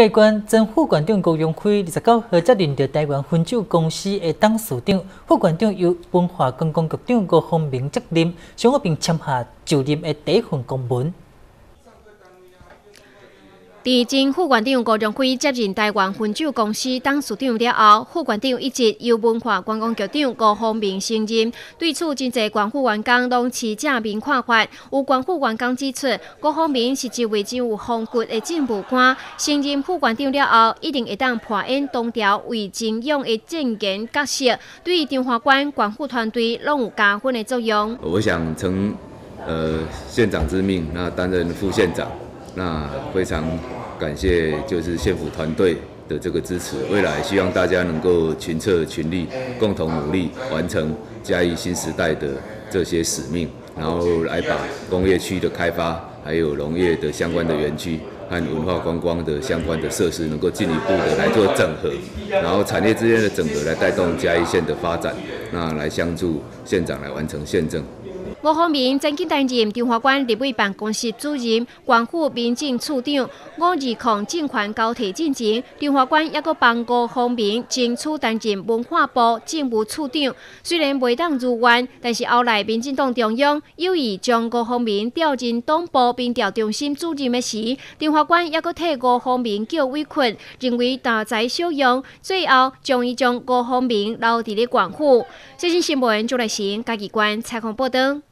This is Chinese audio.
该关前副馆长高永辉二十九号接任着台湾汾酒公司的董事长，副馆长由文化观光局长高鸿明接任，上午并签下就任的第一份公文。在前副馆长高荣辉接任台湾汾酒公司董事长了后，副馆长一直由文化观光局长高鸿明升任。对此，真侪官府员工拢持正面看法。有官府员工指出，高鸿明是一位真有风骨的政务官，升任副馆长了后，一定会当破演东条为真勇的政言角色，对中华关官府团队拢有加分的作用。我想承呃县长之命，那担任副县长。那非常感谢，就是县府团队的这个支持。未来希望大家能够群策群力，共同努力，完成嘉义新时代的这些使命，然后来把工业区的开发，还有农业的相关的园区和文化观光的相关的设施，能够进一步的来做整合，然后产业之间的整合，来带动嘉义县的发展，那来相助县长来完成县政。吴方明曾经担任中华关立委办公室主任、关府民政处长。五二抗政权交替进前，中华关也阁帮吴方明争取担任文化部政务处长。虽然未当如愿，但是后来民进党中央有意将吴方明调进党部并调中心主任的时，中华关也阁替吴方明叫委屈，认为大材小用，最后将伊将吴方明留伫咧关府。最新新闻，就来贤，嘉义关采访报道。